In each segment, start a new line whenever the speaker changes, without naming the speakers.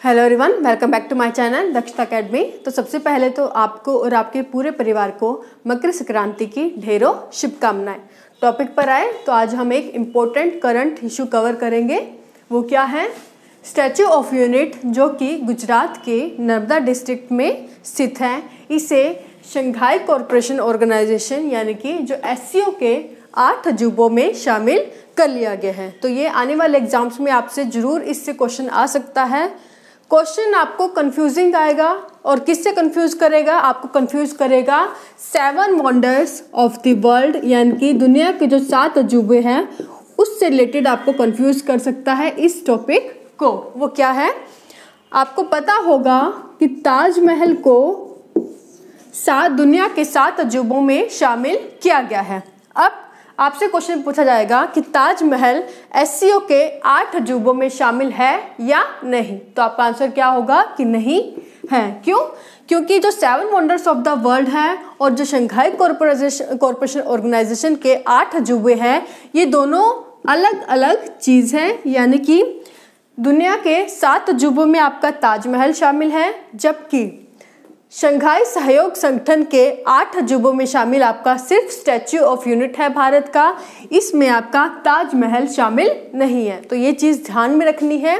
Hello everyone welcome back to my channel Dakshata academy तो सबसे पहले तो आपको और आपके पूरे परिवार को मकर संक्रांति की ढेरों शुभकामनाएँ। टॉपिक पर आए तो आज हम एक इम्पोर्टेंट करंट इशू कवर करेंगे। वो क्या है? स्टैचू ऑफ़ यूनिट जो कि गुजरात के नर्मदा डिस्ट्रिक्ट में स्थित है, इसे शंघाई कॉरपोरेशन ऑर्गेनाइजेशन यानी कि जो एससीओ के आठ अजूबों में शामिल कर लिया गया है। तो ये आने वाले एग्ज़ाम्स में आपसे ज़रूर इससे क्वेश्चन आ सकता है। क्वेश्चन आपको कंफ्यूजिंग आएगा और किससे कंफ्यूज करेगा? आपको कंफ्यूज करेगा seven wonders of the world यानी कि दुनिया के जो सात अजूबे हैं, उससे रिलेटेड आपको कंफ्यूज कर सकता है इस टॉपिक को। वो क्या है? आपको पता होगा कि ताजमहल को सात, दुनिया के सात अजूबों में शामिल किया गया है। अब आपसे क्वेश्चन पूछा जाएगा कि ताजमहल एस के आठ अजूबों में शामिल है या नहीं? तो आपका आंसर क्या होगा कि नहीं है। क्यों? क्योंकि जो seven wonders of the world है और जो शंघाई कॉरपोरेशन कॉरपोरेशन ऑर्गेनाइजेशन के आठ अजूबे हैं, ये दोनों अलग अलग चीज़ है। यानी कि दुनिया के सात अजूबों में आपका ताजमहल शामिल है, जबकि शंघाई सहयोग संगठन के आठ अजूबों में शामिल आपका सिर्फ़ स्टैच्यू ऑफ़ यूनिट है भारत का। इसमें आपका ताजमहल शामिल नहीं है। तो ये चीज़ ध्यान में रखनी है।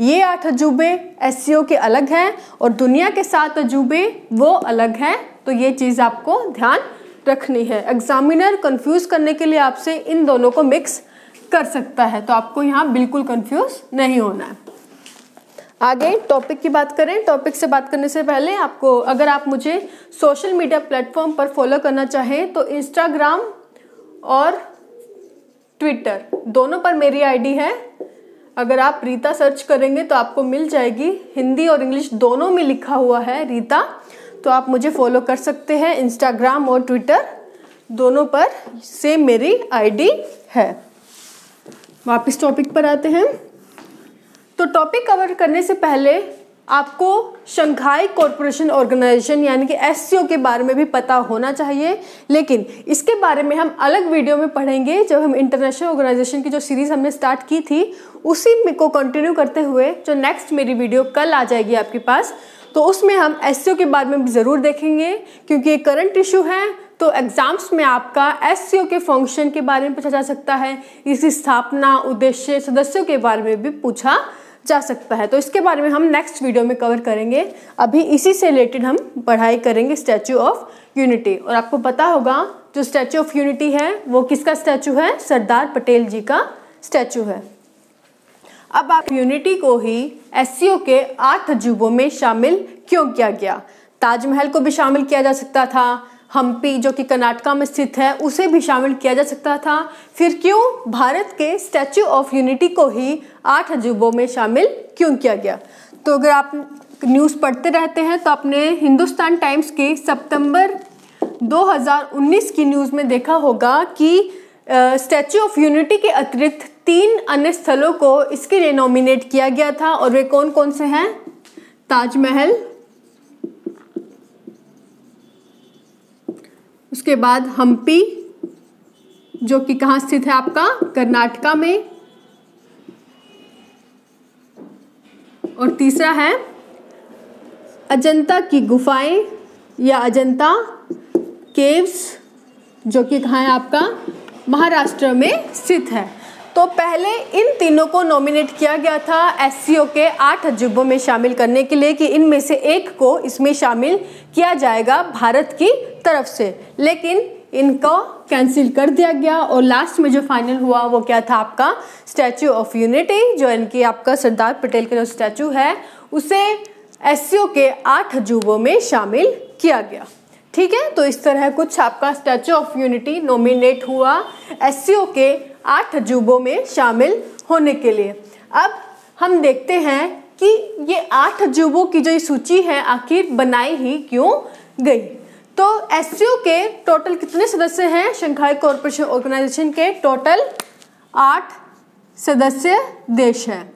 ये आठ अजूबे एस के अलग हैं और दुनिया के सात अजूबे वो अलग हैं। तो ये चीज़ आपको ध्यान रखनी है। एग्जामिनर कंफ्यूज करने के लिए आपसे इन दोनों को मिक्स कर सकता है। तो आपको यहाँ बिल्कुल कंफ्यूज नहीं होना है। आगे टॉपिक की बात करें टॉपिक से बात करने से पहले आपको, अगर आप मुझे सोशल मीडिया प्लेटफॉर्म पर फॉलो करना चाहें तो इंस्टाग्राम और ट्विटर दोनों पर मेरी आईडी है। अगर आप रीता सर्च करेंगे तो आपको मिल जाएगी। हिंदी और इंग्लिश दोनों में लिखा हुआ है रीता तो आप मुझे फॉलो कर सकते हैं। इंस्टाग्राम और ट्विटर दोनों पर सेम मेरी आईडी है। वापस टॉपिक पर आते हैं। तो टॉपिक कवर करने से पहले आपको शंघाई कॉरपोरेशन ऑर्गेनाइजेशन यानी कि एससीओ के बारे में भी पता होना चाहिए। लेकिन इसके बारे में हम अलग वीडियो में पढ़ेंगे, जब हम इंटरनेशनल ऑर्गेनाइजेशन की जो सीरीज़ हमने स्टार्ट की थी, उसी में को कंटिन्यू करते हुए जो नेक्स्ट मेरी वीडियो कल आ जाएगी आपके पास तो उसमें हम एससीओ के बारे में भी ज़रूर देखेंगे, क्योंकि ये करंट इशू है तो एग्ज़ाम्स में आपका एससीओ के फ़ंक्शन के बारे में पूछा जा सकता है। इसकी स्थापना, उद्देश्य, सदस्यों के बारे में भी पूछा जा सकता है। तो इसके बारे में हम नेक्स्ट वीडियो में कवर करेंगे। अभी इसी से रिलेटेड हम पढ़ाई करेंगे स्टैचू ऑफ़ यूनिटी और आपको पता होगा, जो स्टैचू ऑफ़ यूनिटी है, वो किसका स्टैचू है? सरदार पटेल जी का स्टैचू है। अब आप यूनिटी को ही एस के आठ अजूबों में शामिल क्यों किया गया? ताजमहल को भी शामिल किया जा सकता था हम्पी, जो कि कर्नाटका में स्थित है, उसे भी शामिल किया जा सकता था। फिर क्यों भारत के स्टैचू ऑफ़ यूनिटी को ही आठ अजूबों में शामिल क्यों किया गया? तो अगर आप न्यूज़ पढ़ते रहते हैं तो आपने हिंदुस्तान टाइम्स के सितंबर 2019 की न्यूज़ में देखा होगा कि स्टैचू ऑफ़ यूनिटी के अतिरिक्त तीन अन्य स्थलों को इसके लिए नॉमिनेट किया गया था। और वे कौन कौन से हैं? ताजमहल उसके बाद हम्पी, जो कि कहाँ स्थित है आपका? कर्नाटका में। और तीसरा है, अजंता की गुफाएँ या अजंता केव्स, जो कि कहाँ है आपका? महाराष्ट्र में स्थित है। तो पहले इन तीनों को नॉमिनेट किया गया था एससीओ के आठ अजूबों में शामिल करने के लिए कि इनमें से एक को इसमें शामिल किया जाएगा भारत की तरफ़ से। लेकिन इनको कैंसिल कर दिया गया और लास्ट में जो फाइनल हुआ, वो क्या था आपका? स्टैचू ऑफ़ यूनिटी जो इनकी आपका सरदार पटेल का जो स्टैचू है, उसे एससीओ के आठ अजूबों में शामिल किया गया। ठीक है? तो इस तरह कुछ आपका स्टैचू ऑफ़ यूनिटी नॉमिनेट हुआ एससीओ के आठ अजूबों में शामिल होने के लिए। अब हम देखते हैं कि ये आठ अजूबों की जो सूची है, आखिर बनाई ही क्यों गई? तो एस के टोटल कितने सदस्य हैं? शंघाई कॉरपोरेशन ऑर्गेनाइजेशन के टोटल आठ सदस्य देश हैं।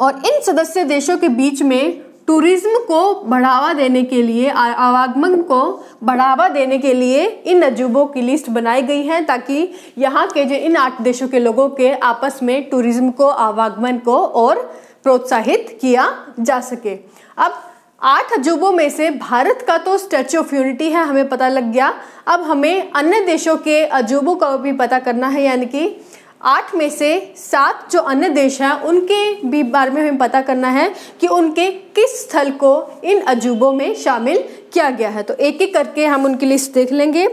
और इन सदस्य देशों के बीच में टूरिज़्म को बढ़ावा देने के लिए आवागमन को बढ़ावा देने के लिए इन अजूबों की लिस्ट बनाई गई है ताकि यहाँ के जो इन आठ देशों के लोगों के आपस में टूरिज़्म को, आवागमन को और प्रोत्साहित किया जा सके। अब आठ अजूबों में से भारत का तो स्टैचू ऑफ़ यूनिटी है, हमें पता लग गया। अब हमें अन्य देशों के अजूबों का भी पता करना है, यानी कि आठ में से सात जो अन्य देश हैं, उनके भी बारे में हमें पता करना है कि उनके किस स्थल को इन अजूबों में शामिल किया गया है। तो एक एक करके हम उनकी लिस्ट देख लेंगे।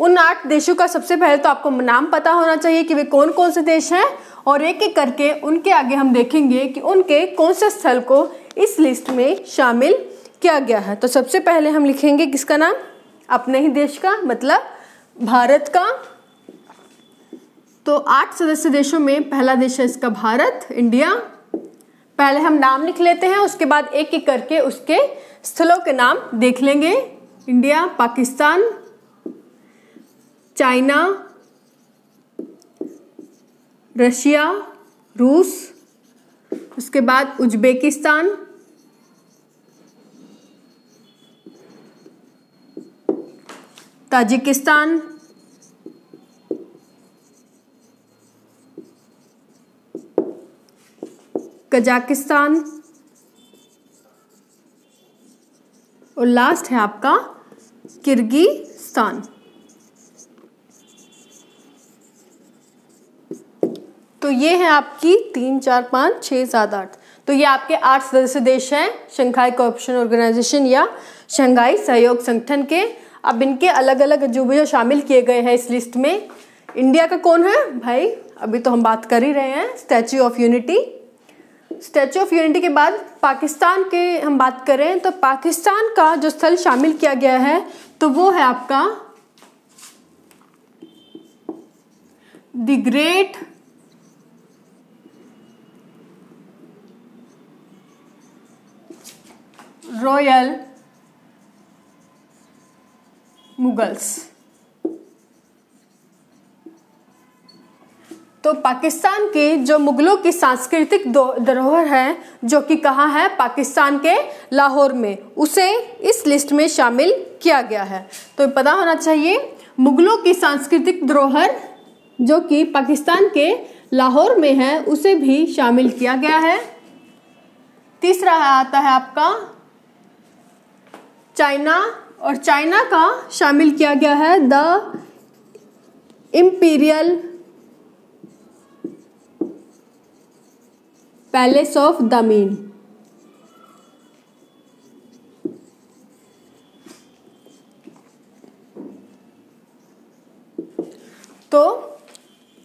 उन आठ देशों का सबसे पहले तो आपको नाम पता होना चाहिए कि वे कौन कौन से देश हैं, और एक एक करके उनके आगे हम देखेंगे कि उनके कौन से स्थल को इस लिस्ट में शामिल किया गया है। तो सबसे पहले हम लिखेंगे किसका नाम? अपने ही देश का मतलब भारत का। तो आठ सदस्य देशों में पहला देश है इसका भारत, इंडिया। पहले हम नाम लिख लेते हैं, उसके बाद एक एक करके उसके स्थलों के नाम देख लेंगे। इंडिया, पाकिस्तान, चाइना, रशिया, रूस, उसके बाद उज्बेकिस्तान ताजिकिस्तान। कजाकिस्तान। और लास्ट है आपका किर्गिस्तान। तो ये है आपकी तीन, चार, पाँच छः सात, आठ। तो ये आपके आठ सदस्य देश हैं, शंघाई कोऑपरेशन ऑर्गेनाइजेशन या शंघाई सहयोग संगठन के। अब इनके अलग अलग अजूबे जो शामिल किए गए हैं इस लिस्ट में, इंडिया का कौन है? भाई, अभी तो हम बात कर ही रहे हैं statue of unity statue of unity के बाद पाकिस्तान के हम बात करें तो पाकिस्तान का जो स्थल शामिल किया गया है तो वो है आपका द ग्रेट रॉयल मुगल्स। तो पाकिस्तान की जो मुगलों की सांस्कृतिक धरोहर है, जो कि कहाँ है? पाकिस्तान के लाहौर में। उसे इस लिस्ट में शामिल किया गया है। तो पता होना चाहिए, मुगलों की सांस्कृतिक धरोहर जो कि पाकिस्तान के लाहौर में है, उसे भी शामिल किया गया है। तीसरा आता है आपका, चाइना और चाइना का शामिल किया गया है द इम्पीरियल पैलेस ऑफ़ दमीन तो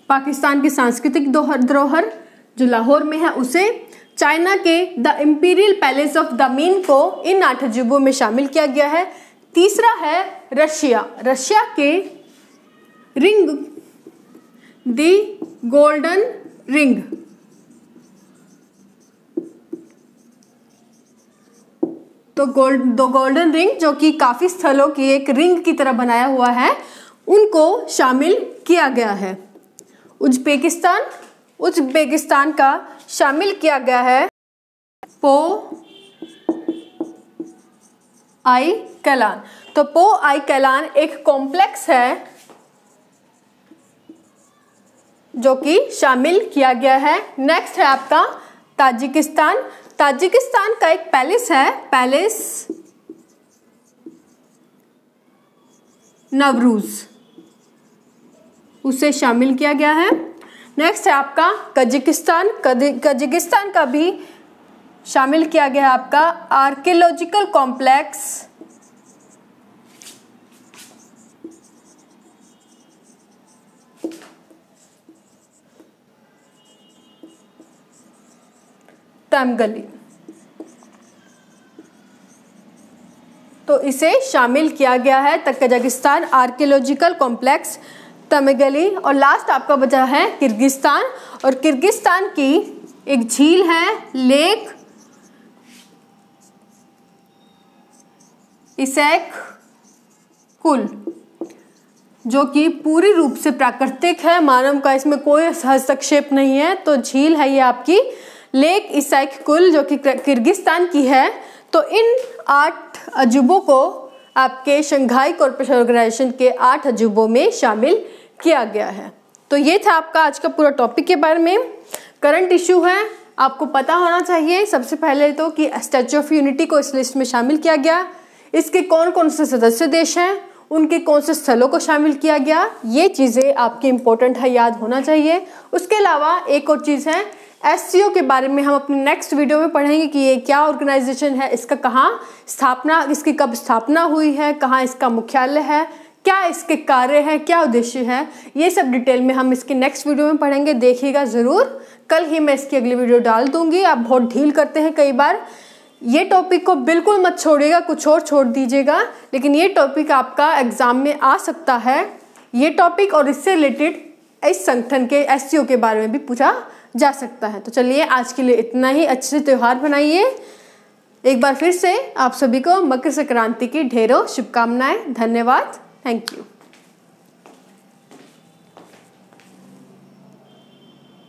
पाकिस्तान की सांस्कृतिक धरोहर जो लाहौर में है, उसे चाइना के द इम्पीरियल पैलेस ऑफ़ दमीन को इन आठ अजूबों में शामिल किया गया है। तीसरा है रशिया। रशिया के रिंग, द गोल्डन रिंग। तो गोल्ड, दो गोल्डन रिंग, जो कि काफ़ी स्थलों की एक रिंग की तरह बनाया हुआ है, उनको शामिल किया गया है। उज्बेकिस्तान उज्बेकिस्तान का शामिल किया गया है। पो आई कैलान। तो पो आई कैलान एक कॉम्प्लेक्स है जो कि शामिल किया गया है। नेक्स्ट है आपका ताजिकिस्तान। ताजिकिस्तान का एक पैलेस है, पैलेस नवरूज। उसे शामिल किया गया है। नेक्स्ट है आपका कजिकिस्तान। कजिकिस्तान का भी शामिल किया गया है आपका। Archaeological complex. तमगली तो इसे शामिल किया गया है कजाकिस्तान आर्कियोलॉजिकल कॉम्प्लेक्स तमगली। और लास्ट आपका बचा है किर्गिस्तान। और किर्गिस्तान की एक झील है, लेक। इसेक कुल, जो कि पूरी रूप से प्राकृतिक है। मानव का इसमें कोई हस्तक्षेप नहीं है। तो झील है ये आपकी लेक इसाइक कुल, जो कि किर्गिस्तान की है तो इन आठ अजूबों को आपके शंघाई कॉरपोरेशन ऑर्गेनाइजेशन के आठ अजूबों में शामिल किया गया है। तो ये था आपका आज का पूरा टॉपिक के बारे में। करंट इशू है, आपको पता होना चाहिए सबसे पहले तो कि स्टैचू ऑफ़ यूनिटी को इस लिस्ट में शामिल किया गया। इसके कौन कौन से सदस्य देश हैं, उनके कौन से स्थलों को शामिल किया गया, ये चीज़ें आपकी इंपॉर्टेंट है, याद होना चाहिए। उसके अलावा एक और चीज़ है एससीओ के बारे में हम अपने नेक्स्ट वीडियो में पढ़ेंगे कि ये क्या ऑर्गेनाइजेशन है, इसका कहाँ स्थापना, इसकी कब स्थापना हुई है, कहाँ इसका मुख्यालय है, क्या इसके कार्य है, क्या उद्देश्य है, ये सब डिटेल में हम इसके नेक्स्ट वीडियो में पढ़ेंगे। देखिएगा ज़रूर। कल ही मैं इसकी अगली वीडियो डाल दूँगी। आप बहुत ढील करते हैं कई बार। ये टॉपिक को बिल्कुल मत छोड़िएगा, कुछ और छोड़ दीजिएगा। लेकिन ये टॉपिक आपका एग्ज़ाम में आ सकता है। ये टॉपिक और इससे रिलेटेड इस संगठन के एससीओ के बारे में भी पूछा जा सकता है। तो चलिए, आज के लिए इतना ही। अच्छे से त्यौहार बनाइए एक बार फिर से आप सभी को मकर संक्रांति की ढेरों शुभकामनाएँ। धन्यवाद। Thank you